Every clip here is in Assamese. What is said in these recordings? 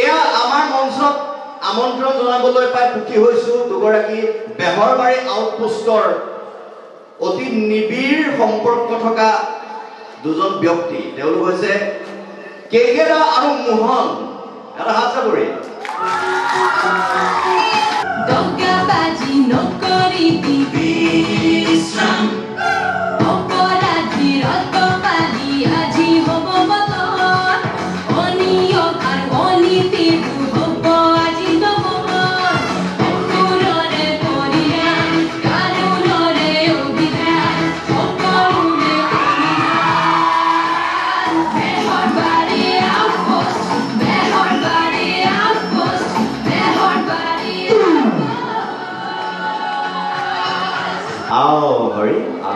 এয়া আমাৰ মঞ্চত আমন্ত্ৰণ জনাবলৈ পাই সুখী হৈছো। দুগৰাকী বেহৰবাৰী আউটপোষ্টৰ অতি নিবিড় সম্পৰ্ক থকা দুজন ব্যক্তি। তেওঁলোক হৈছে কেকেৰা আৰু মোহন। এটা হাত চাপৰি আও হৰি আ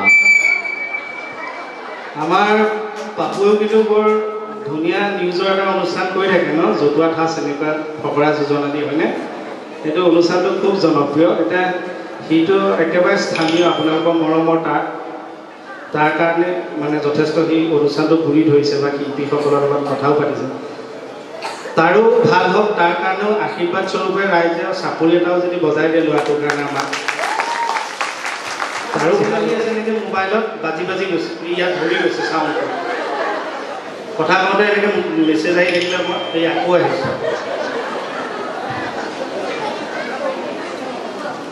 আমাৰ পাপুৱেও কিন্তু বৰ ধুনীয়া নিউজৰ এটা অনুষ্ঠান কৰি থাকে ন জতুৱা ঠাঁচ এনেকুৱা ফকৰা যোজন আদি হয়নে? সেইটো অনুষ্ঠানটো খুব জনপ্ৰিয়। এতিয়া সিটো একেবাৰে স্থানীয় আপোনালোকৰ মৰমৰ তাক তাৰ কাৰণে মানে যথেষ্ট সি অনুষ্ঠানটো ঘূৰি ধৰিছে বা শিল্পীসকলৰ লগত কথাও পাতিছে। তাৰো ভাল হওক তাৰ কাৰণেও আশীৰ্বাদ স্বৰূপে ৰাইজে চাপৰি এটাও যদি বজাই দিয়ে ল'ৰাটোৰ কাৰণে আমাক তাৰো খালি আছে নেকি মোবাইলত বাজি বাজি গৈছে। ইয়াত ধৰি গৈছে চাউণ্ডটো কথা কওঁতে এনেকৈ মেছেজ আহি থাকিলে মই এই আকৌ আহিছোঁ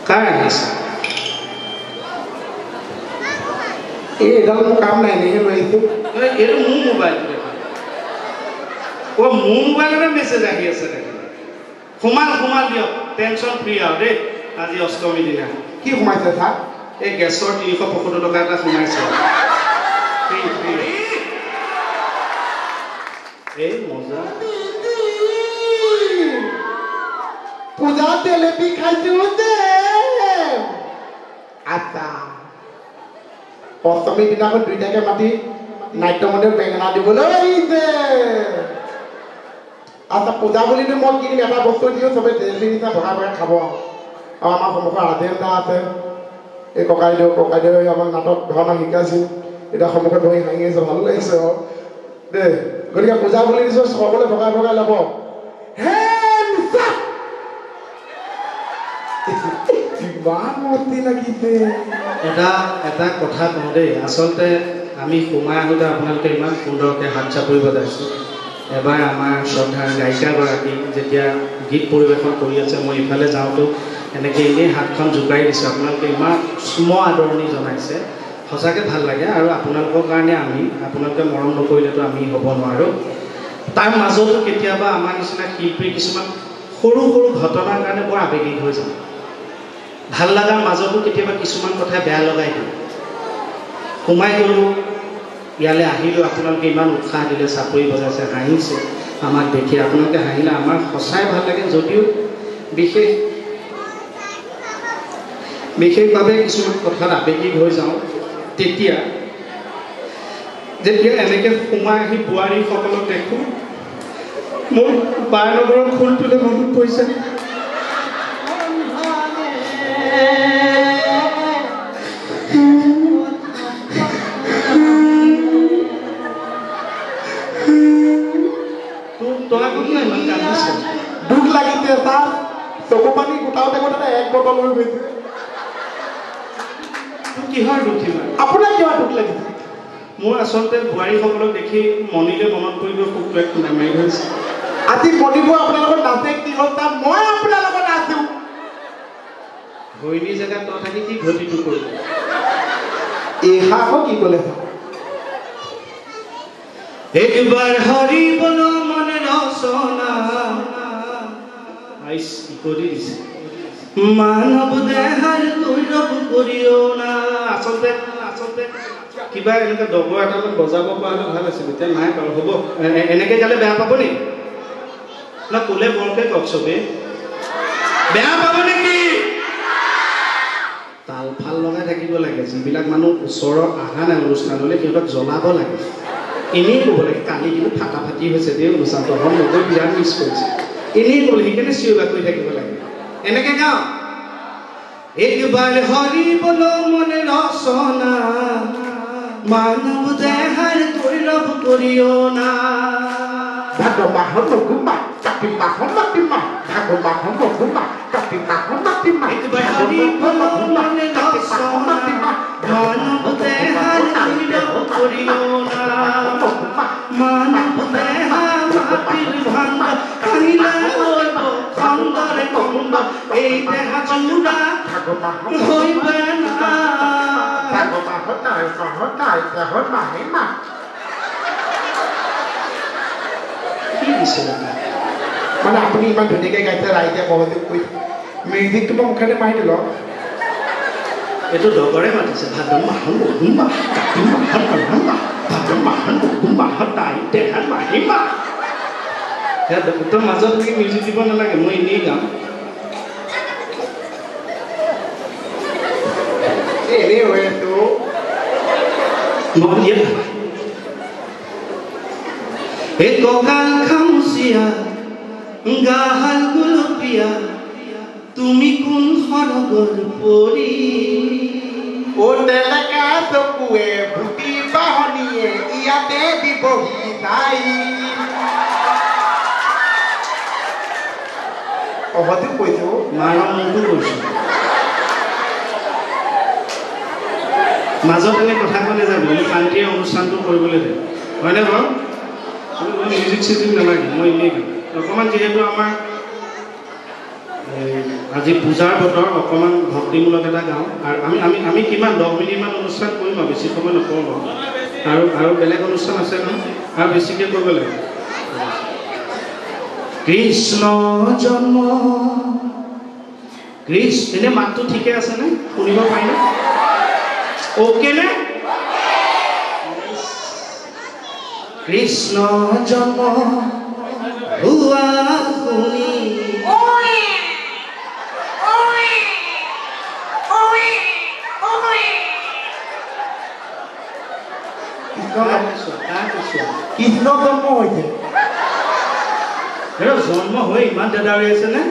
কাৰ আহিছে এই এডাল মোৰ কাম নাই আহিছোঁ। এই এইটো মোৰ মোবাইলটো দেখোন। অ' মোৰ মোবাইলতে মেছেজ আহি আছে দেখোন। সোমাল সোমাল দিয়ক। টেনশ্যন ফ্ৰী আৰু দেই। আজি অষ্টমী দিনা। কি সোমাইছে ছাৰ? এই গেছৰ তিনিশ পঁয়সত্তৰ টকা এটা সোমাইছে। এই মজা। পূজা তেলেপি খাইছোঁ যে। আচ্ছা। অষ্টমীৰ দিনাখন দুইটাকে মাতি নাট্যমন্দিৰত বেঙেনা দিবলৈ আহিছে। আচ্ছা পূজা বুলিতো মই কি দিম এটা বস্তু দিওঁ চবে তেলেপি নিচিনা ভগাই ভগাই খাব আৰু। আমাৰ সন্মুখত ৰাজেন্দ্ৰ আছে। এই ককাইদেউ ককাইদেউ আমাক নাটক ভাওনা শিকাইছিল। এতিয়া সন্মুখত বহি হাঁহি আছে ভালো লাগিছে আৰু দেই গতিকে পূজা বুলি দিছোঁ সকলোৱে ভগাই ভগাই ল'ব। এটা এটা কথা কওঁ দেই আচলতে আমি সোমাই আহোঁতে আপোনালোকে ইমান সুন্দৰকৈ হাত চাপৰি বজাইছোঁ এবাৰ আমাৰ শ্ৰদ্ধাৰ গায়িকাগৰাকী যেতিয়া গীত পৰিৱেশন কৰি আছে মই ইফালে যাওঁতো এনেকৈ এনেই হাতখন জোকাৰি দিছোঁ। আপোনালোকে ইমান স্ম আদৰণি জনাইছে। সঁচাকৈ ভাল লাগে আৰু আপোনালোকৰ কাৰণে আমি আপোনালোকে মৰম নকৰিলেতো আমি হ'ব নোৱাৰোঁ। তাৰ মাজতো কেতিয়াবা আমাৰ নিচিনা শিল্পীৰ কিছুমান সৰু সৰু ঘটনাৰ কাৰণে বৰ আৱেগিক হৈ যাওঁ ভাল লগাৰ মাজতো কেতিয়াবা কিছুমান কথাই বেয়া লগাই দিয়ে। সোমাই গ'লোঁ ইয়ালৈ আহিলোঁ আপোনালোকে ইমান উৎসাহ দিলে চাপৰি বজাইছে হাঁহিছে আমাক দেখি। আপোনালোকে হাঁহিলে আমাৰ সঁচাই ভাল লাগে যদিও বিশেষ বিশেষভাৱে কিছুমান কথাত আৱেগিক হৈ যাওঁ তেতিয়া যেতিয়া এনেকৈ সোমাই আহি বোৱাৰীসকলক দেখোঁ মোৰ বাৰনগৰৰ খোলটোলৈ মনত পৰিছে দুখ লাগিছে তাৰ চকু পানী গোটাওতে গোটাওতে এক বটল হৈ গৈছে কিহৰ দুখ ইমান আপোনাৰ কিয় দুখ লাগিছে মোৰ আচলতে বোৱাৰীসকলক দেখি মনিলে মনত পৰি গৈ শোকটোৱে খুন্দা মাৰি ধৰিছে। আজি মণিপুৰ আপোনাৰ লগত নাচে কি হ'ল তাৰ মই আপোনাৰ লগত নাচো হৰিণী জেগাত তই থাকি কি ঘটিটো কৰিলি এইষা আকৌ কি ক'লে? একবাৰ হৰিবল মনে ৰচনা আইচ ইকৰি দিছে? মানৱ দেহাৰ কৰিও না। আচলতে আচলতে কিবা এনেকুৱা ডগৰ এটালৈ বজাব পৰা হ'লে ভাল আছিল। এতিয়া নাই বাৰু হ'ব। এনেকে গালে বেয়া পাব নি? না ক'লে বৰকে কওক চবেই বেয়া পাব নেকি তাল ফাল লগাই থাকিব লাগে। যিবিলাক মানুহ ওচৰৰ অহা নাই অনুষ্ঠানলৈ সিহঁতক জ্বলাব লাগে। এনেই ক'ব লাগে কালি কিন্তু ফাটা ফাটি হৈছে দেই অনুষ্ঠানটো। হল নগৈ বিৰাট মিছ কৰিছে। এনেই ক'ব লাগে সেইকাৰণে চিঞৰ কৰি থাকিব লাগে। এনেকে গাওঁ। একবাৰ হৰিবল মনে ৰচনা মানৱ দেহাৰ গৈৰৱ কৰিও না। ভাদ মাহত মগুমা কাতি মাহত মাতিমা ভাদ মাহত মগুমা কাতি মাহত মাতিমা হৰি মনে দৰ্শনা দেহা জোৰা হৈবে না ভাদ মাহত নাই মাহত নাই দেহত মাহে মাহ কি দিছে দাদা মানে আপুনি ইমান ধুনীয়াকৈ গাইছে ৰাইজে সহযোগ কৰি মিউজিকটো মই মুখেৰে মাৰি দিলোঁ এইটো ডগৰে মাতিছে ভাদ মাহত মগুন মাহ কাতি মাহত মাহন মাহ ভাদ মাহত মগুন মাহত তাই দেহাত মাহী মাহ সেয়া তোৰ মাজত তুমি মিউজিক দিব নালাগে মই এনেই গাম এনেই হৈ আছো মই দিয়ে এই কঁকাল খামুচিয়া গাহাল গুলপীয়া তুমি কোন সৰগৰ পৰি অ তেনেকা চকুৱে ভুটি বাহনীয়ে ইয়াতে দিবহি নাই সহযোগ কৈছো মাৰৰ মনটো কৈছোঁ মাজত এনে কথা ক'লে যাবি মই শান্তিৰে অনুষ্ঠানটো কৰিবলৈ দে। হয়নে বাৰু? কোনো মিউজিক চিউজিক নালাগে মই এনেই গাম অকণমান যিহেতু আমাৰ আজি পূজাৰ বতৰ অকণমান ভক্তিমূলক এটা গাওঁ। আৰু আমি আমি আমি কিমান দহ মিনিটমান অনুষ্ঠান কৰিম আৰু বেছি সময় নকৰোঁ বাৰু। আৰু আৰু বেলেগ অনুষ্ঠান আছে নহয় আৰু বেছিকৈ কৰিব লাগে। কৃষ্ণ জন্ম কৃষ্ণ এনে মাতটো ঠিকে আছেনে শুনিব পাৰিনে অ'কে নে কৃষ্ণ জন্ম হোৱা শুনি তাৰপিছত তাৰপিছত কৃষ্ণ জন্ম হৈছে হেৰ জন্ম হৈ ইমান দাদাৰি আছেনে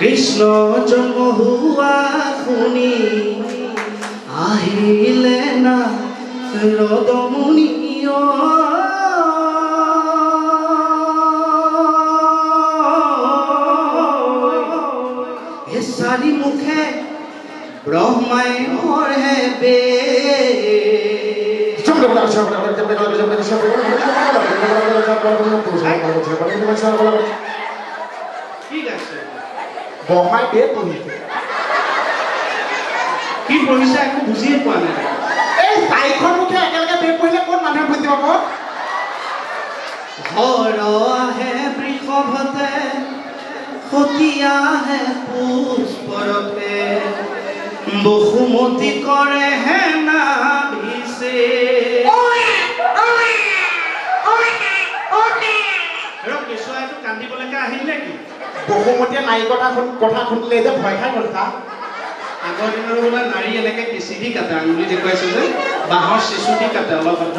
কৃষ্ণ জন্ম হোৱা শুনি আহিলে না ৰদমুনি হে চাৰি মুখে ব্ৰহ্মাই পঢ়ে বে কি গাইছে বহাই দিয়ে পঢ়িছে কি পঢ়িছে একো বুজিয়ে পোৱা নাই এই চাৰিখন মুখে একেলগে বেগ পঢ়িলে ক'ত মানুহে বুজি পাব হৰ আহে বৃষভতে সতী আহে পুষ্পৰতে বসুমতী কৰে হে নাভিছে ৰ কেঁচুৱাইটো কান্দিবলৈকে আহিল নেকি বসুমতীয়ে নাৰী কথা কথা শুনিলে যে ভয় খাই গ'ল চা আগৰ দিনৰ বোলে নাৰী এনেকে কেঁচি দি কাটে আঙুলি দেখুৱাইছে যে বাঁহৰ চিচু দি কাটে অলপ অৰ্ধ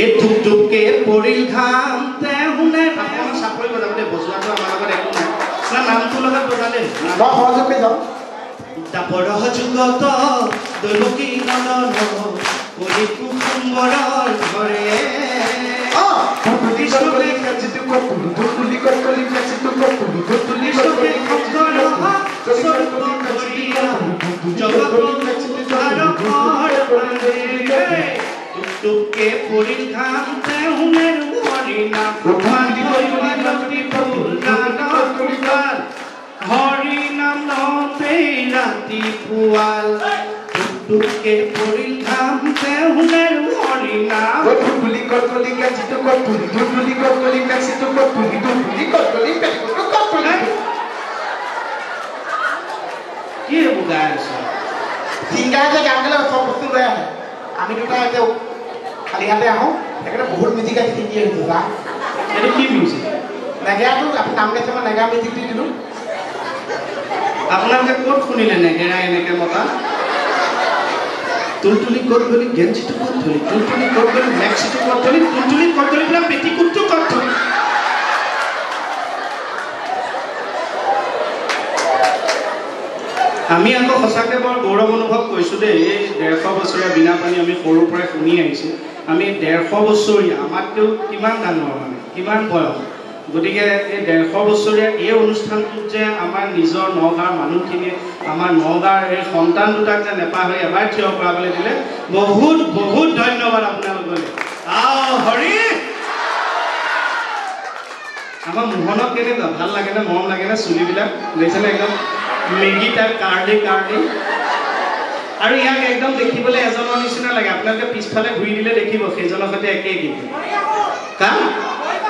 এই টুক টুককে পৰিল ঘাম তেহুনে অকণমান চাপৰি বজাব দেই বজোৱাটো আমাৰ লগত একো নাই। না নামটোৰ লগত বজালে মই সহযোগ কৰি যাম দাপৰ যুগত দৈৱকী নন্দন কৰি কুসুম্বৰৰ ঘৰে। কত কলি কাচিটো কত তুলি তুলি কত কলি কাচিটো কত তুলি তুলি কত কলি কাচিটো কত তুলি তুলি কত কলি কাচিটো কত তুলি টুকটুকে পৰিল ঘাম তেহুনেৰ হৰিণা হৰিনাম লওঁতে ৰাতি পুৱাল টুকটুকে পৰিল ঘাম তেহুনেৰ হৰিনাম তুলি কত কলি কাচিটো কত তুলি তুলি কত কলি কাচিটো কত তুলি তুলি কত কলি কাচিটো কত তুলি কি এইবোৰ গাই আছ ছিংগাৰে যে গান গালে চব বস্তু লৈ আহে। আমি দুটা এতিয়া খালী হাতে আহোঁ। সেইকাৰণে বহুত মিউজিক আজি শিকি আহিছোঁ চা এইটো কি মিউজিক নেগেৰাটো আপুনি নাম গাইছে মই নেগেৰা মিউজিক দি দিলোঁ। আপোনালোকে ক'ত শুনিলে নেগেৰা এনেকে মতা? তুলতুলি ক'ত গলি গেঞ্জিটো ধৰি তুলতুলি ক'ত গলি মেক্সিটো ধৰি তুলতুলি ক'ত গলি বোলে পেটিকুটটো ক'ত ধৰি আমি আকৌ সঁচাকৈ বৰ গৌৰৱ অনুভৱ কৰিছোঁ দেই এই ডেৰশ বছৰীয়া বিনা পানী আমি সৰুৰ পৰাই শুনি আহিছোঁ। আমি ডেৰশ বছৰীয়া আমাতকৈও কিমান ডাঙৰ মানে কিমান বয়স গতিকে এই ডেৰশ বছৰীয়া এই অনুষ্ঠানটোত যে আমাৰ নিজৰ নগাঁৱৰ মানুহখিনিয়ে আমাৰ নগাঁৱৰ এই সন্তান দুটাক যে নেপাহৰি এবাৰ থিয় কৰাবলৈ দিলে বহুত বহুত ধন্যবাদ আপোনালোকলৈ। হৰি! আমাৰ মোহনক কেনেকুৱা? ভাল লাগেনে মৰম লাগেনে চুলিবিলাক? দেখিছেনে একদম মেগী টাইপ কাৰ্লি কাৰ্লি? আৰু ইয়াক একদম দেখিবলৈ এজনৰ নিচিনা লাগে। আপোনালোকে পিছফালে ঘূৰি দিলে দেখিব সেইজনৰ সৈতে একেই কিন্তু কাম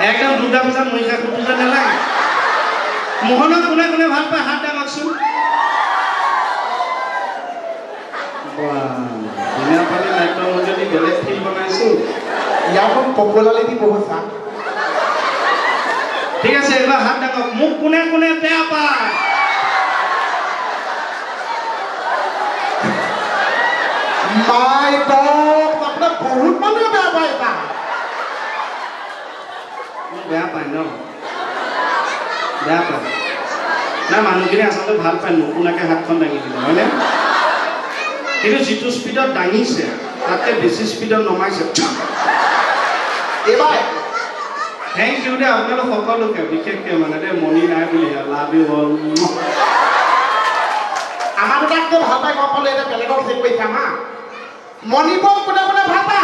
একদম দুৰ্গা পূজা মহিষা পূজা নালাগে মোহনক কোনে কোনে ভালো পায় হাত দাঙকচোন বিনা পানী নাট্য মন্দিৰত বেলেগ ফিল্ম বনাইছোঁ ইয়াৰ পৰা পপুলাৰিটি বহুত চা ঠিক আছে হাত মোক কোনে কোনে বেয়া পায়? My god! বেয়া পায় ন বেয়া পায় নাই মানুহখিনি আচলতে ভাল পায় নুশুনাকে হাতখন দাঙি দিলে হয়নে কিন্তু যিটো স্পীডত দাঙিছে তাতকৈ বেছি স্পীডত নমাইছে এইবাৰ থেংক ইউ দেই আপোনালোক সকলোকে বিশেষকৈ মানে দেই মণি নাই বুলি লাভ ইউ অল আমাৰ দুটাকতো ভাল পাই গম পালো এতিয়া বেলেগক চেক কৰিছা হা মণিপুৰ কোনে কোনে ভাল পায়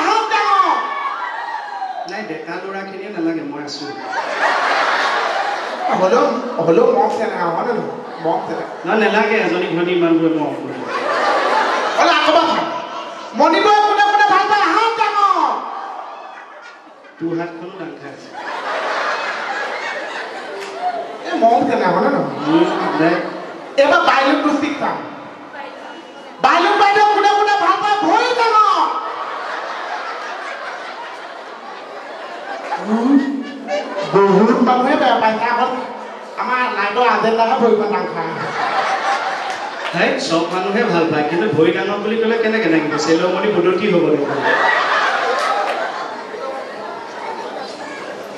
নাই ডেকা ল'ৰাখিনিয়ে নালাগে মই আছোঁ। হ'লেও হ'লেও হয়নে নহয় নালাগে এজনী ঘনী ইমানবোৰে মৰম কৰে হ'লে আকৌ এবাৰ চাম। মণিপুৰ কোনে কোনে ভাল পায়? হাত ডাঙৰ। তোৰ হাতখনো দাং খাই আছে। এই মৰম চেনেহ হয়নে নহয়? উম, দে। এইবাৰ বাইলুক দুষ্টিক চাম বাইলুক বাইদেউ কোনে কোনে ভাল পায় ভৰি ডাঙৰ বহুত মানুহে বেয়া পাইছে আগত আমাৰ লাইটৰ আজেণ্ডাহে ভৰিখন দাং খায় হেই চব মানুহে ভাল পায় কিন্তু ভৰি ডাঙৰ বুলি ক'লে কেনেকৈ দাঙিব চেলমণি বুদতি হ'ব লাগিব।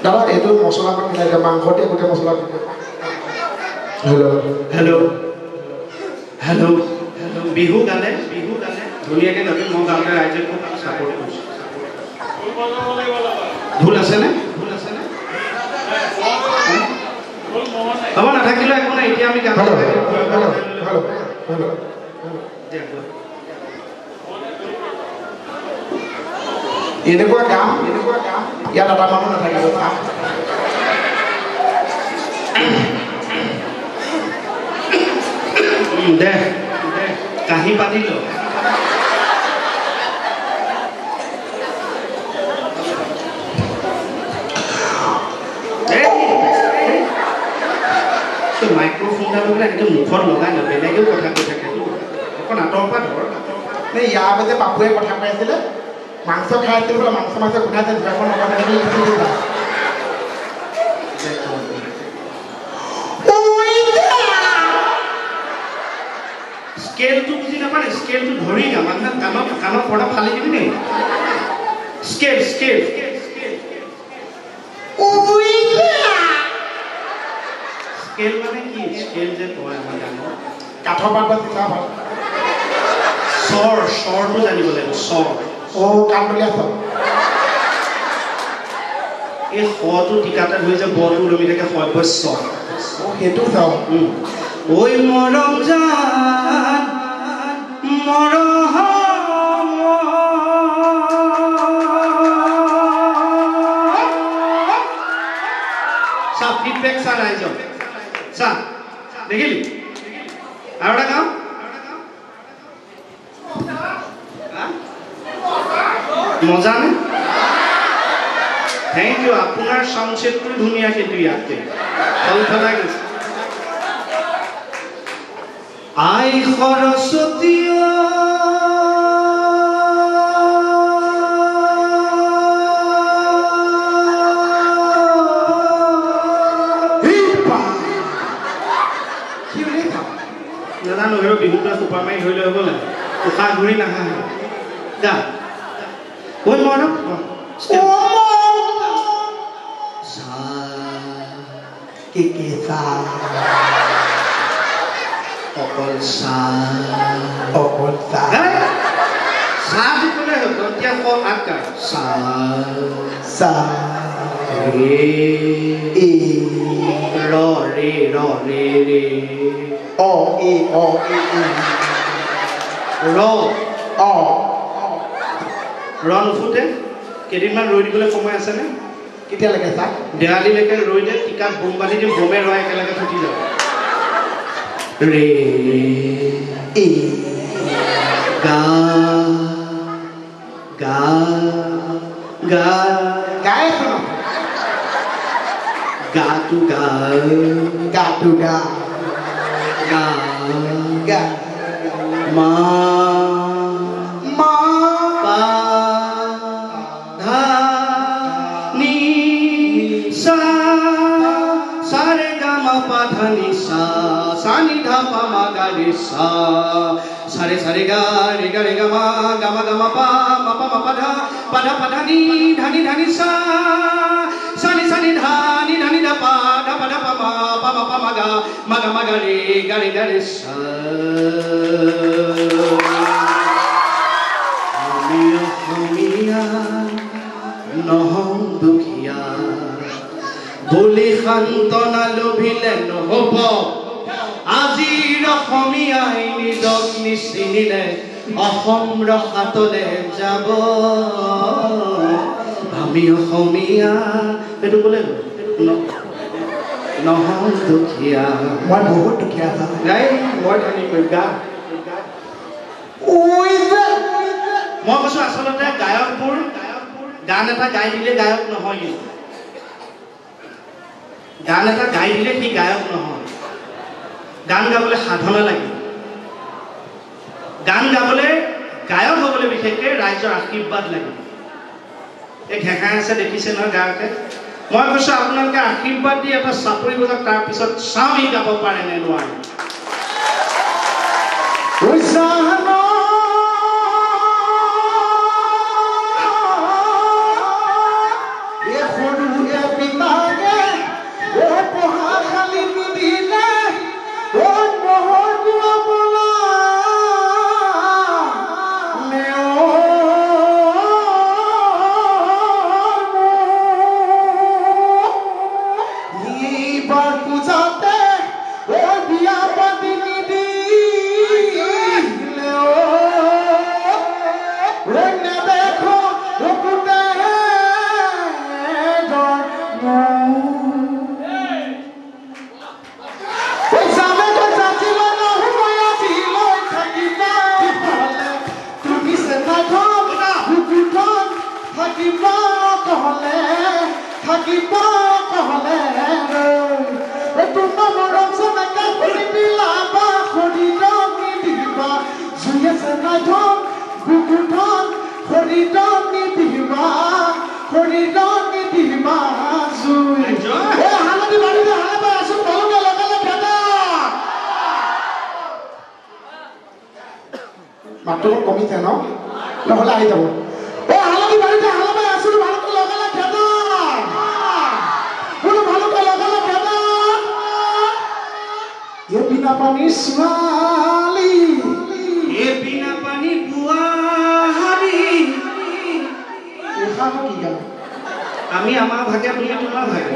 দাদা এইটো মছলা অকণ মিলাই দিয়া মাংসতে গোটেই মছলা দি দিয়া hello' hello' hello' hello' Bihu গালে বিহু গালে। ধুনীয়াকৈ গাবি মই গাওঁতে ৰাইজে খুব ছাপৰ্ট কৰিছোঁ। ঢোল আছেনে ঢোল আছেনে? হ'ব নাথাকিলেও একো নাই এতিয়া আমি এনেকুৱা কাম এনেকুৱা কাম ইয়াত এটা মানুহ নাথাকিব কাম দে দে কাঁহী পাতি ল এই, এই, তই মাইক্ৰফোনডাল বোলে একদম মুখত লগাই ল বেলেগেও কথা কৈ থাকে। অকণ আঁতৰৰ পৰা ধৰ পৰা নে ইয়াৰ আগতে পাপুৱে কথা কৈ আছিলে মাংস খাই আছিল বোলে মাংস মাংস অকণ এনেকৈ লিখি দিছা স্কেলটো বুজি নাপালে স্কেলটো ধৰি গা মানুহে কাণত কাণৰ পৰ্দা ফালি দিবি নে? স্কেল স্কেল স্কেল মানে কি? স্কেল যে কয় আমাৰ গানত কাঠৰ পাত বা চিচা পাত? স্বৰ স্বৰটো জানিব লাগিব স্বৰ। অ' কাণ বুলি আছ এই শটো টিকাতে ধৰি যে বটো ওলমি থাকে অ' সেইটো চাওঁ। ঐ মৰম জান মৰম চা ফিডবেক চা ৰাইজক চা দেখিলি আৰু এটা গাওঁ হা? মজা নে থেংক ইউ আপোনাৰ চাউণ্ড ছেটটো ধুনীয়া কিন্তু ইয়াতকে ফল ফলাই গৈছে আই সৰস্বতী kita অকল চাহ অকল চাহ চাহ দি পেলাই হ'ল এতিয়া কম আকা চাহ চাহ রে এ র রে র রে রে অ এ অ এ এ র অ রণ ফুটে কেইদিনমান ৰৈ দিবলৈ সময় আছেনে কেতিয়ালৈকে চাহ দেৱালীলৈকে ৰৈ দে টিকাত বোম বান্ধি দিম বোমে ৰয় একেলগে ফুটি যাব ৰে এ গা গা গা গাই আছো ন গাটো গা গাটো গা গা গা মা মা নি ধা পা মা গা রে সা। সা রে সা রে গা রে গা রে গা মা গা মা গা মা পা মা পা মা পা ধা পা ধা পা ধা নি ধা নি ধা নি সা। সা নি সা নি ধা নি ধা নি ধা পা ধা পা ধা পা মা পা মা পা মা গা মা গা মা গা রে গা রে গা রে সা। আমি অসমীয়া নহওঁ দুখীয়া। বুলি সান্তনা লভিলে নহ'ব। আজিৰ অসমীয়াই নিজক নিচিনিলে অসম ৰসাতলে যাব। আমি অসমীয়া এইটো বোলে ন- নহওঁ দুখীয়া। মই বহুত দুখীয়া জানো গাই মই ধনী কৰিম গা। মই কৈছো আচলতে গায়কবোৰ গান এটা গাই দিলে গায়ক নহয় গান এটা গাই দিলে সি গায়ক নহয়। গান গাবলৈ সাধনা লাগে। গান গাবলৈ গায়ক হ'বলৈ বিশেষকৈ ৰাইজৰ আশীৰ্বাদ লাগে। এই ঘেঁহাই আছে দেখিছে নহয় গায়কে? মই কৈছো আপোনালোকে আশীৰ্বাদ দি এটা চাপৰি বজাওক তাৰপিছত চাওঁ ই গাব পাৰে নে নোৱাৰে। মাতটো অলপ কমিছে ন নহ'লে আহি যাব। অ হালধি বাঢ়িছে হালে পাই আছো ভালকে লগালে ভেদা বোলো ভালকে লগালে ভেদা এ বিনা পানী ছোৱালী আমি আমাৰ ভাগে বুলি তোমাৰ ভাগে।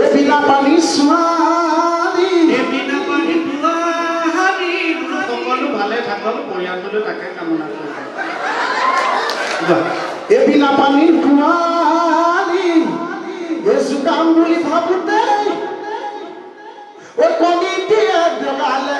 এ বিনা পানী ছোৱালী এই বিনা পানী বোলো সকলো ভালে থাকক পৰিয়ালটোলৈ তাকে কামনা কৰিছোঁ গোৱা। এ বিনা পানী ছোৱালী এ জোকাম বুলি ভাবোতে ঐ কণী দিয়ে দলালে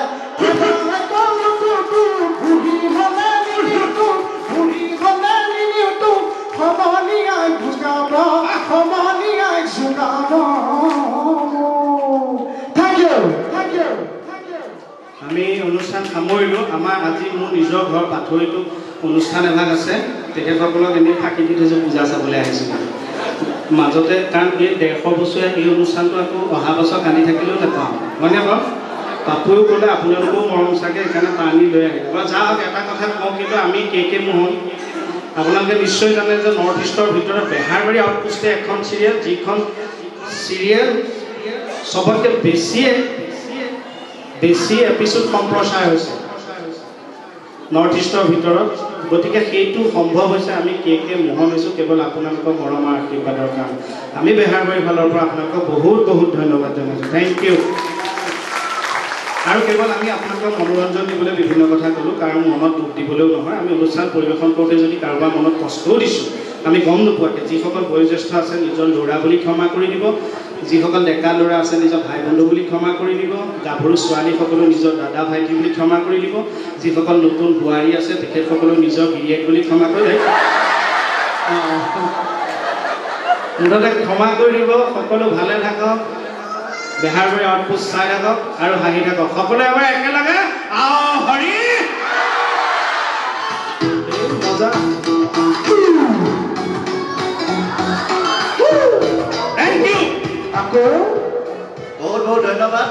আমি অনুষ্ঠান সামৰিলোঁ। আমাৰ আজি মোৰ নিজৰ ঘৰ পাথৰিতো অনুষ্ঠান এভাগ আছে। তেখেতসকলক এনেই ফাঁকি দি থৈছোঁ পূজা চাবলৈ আহিছিলোঁ। মাজতে কাৰণ এই ডেৰশ বছৰীয়া এই অনুষ্ঠানটো আকৌ অহা বছৰ কান্দি থাকিলেও নাপাওঁ। হয়নে বাৰু? পাপুৱেও ক'লে আপোনালোকেও মৰম চাগে সেইকাৰণে টানি লৈ আহিলে। বাৰু যাওক এটা কথা কওঁ কিন্তু আমি কে কে মোহন আপোনালোকে নিশ্চয় জানে যে নৰ্থ ইষ্টৰ ভিতৰত বেহাৰবাৰী আউটপোষ্টে এখন চিৰিয়েল যিখন চিৰিয়েল চবতকৈ বেছিয়ে বেছি এপিছ'ড সম্প্ৰচাৰ হৈছে। নৰ্থ ইষ্টৰ ভিতৰত গতিকে সেইটো সম্ভৱ হৈছে আমি কে কে মোহন হৈছোঁ কেৱল আপোনালোকৰ মৰমৰ আশীৰ্বাদৰ কাৰণে। আমি বেহাৰবাৰী ফালৰ পৰা আপোনালোকক বহুত বহুত ধন্যবাদ জনাইছোঁ। থেংক ইউ আৰু কেৱল আমি আপোনালোকক মনোৰঞ্জন দিবলৈ বিভিন্ন কথা ক'লোঁ কাৰণ মনত দুখ দিবলৈও নহয়। আমি অনুষ্ঠান পৰিৱেশন কৰোঁতে যদি কাৰোবাৰ মনত কষ্টও দিছোঁ আমি গম নোপোৱাকৈ যিসকল বয়োজ্যেষ্ঠ আছে নিজৰ ল'ৰা বুলি ক্ষমা কৰি দিব যিসকল ডেকা ল'ৰা আছে নিজৰ ভাই বন্ধু বুলি ক্ষমা কৰি দিব গাভৰু ছোৱালীসকলেও নিজৰ দাদা ভাইটি বুলি ক্ষমা কৰি দিব যিসকল নতুন বোৱাৰী আছে তেখেতসকলেও নিজৰ গিৰিয়েক বুলি ক্ষমা কৰি দিব। মুঠতে ক্ষমা কৰি দিব সকলো ভালে থাকক। বেহাৰবাৰী আউটপোষ্ট চাই থাকক আৰু হাঁহি থাকক। সকলোৱে এবাৰ একেলগে আও হৰি! মজা। থেংক ইউ আকৌ। বহুত বহুত ধন্যবাদ।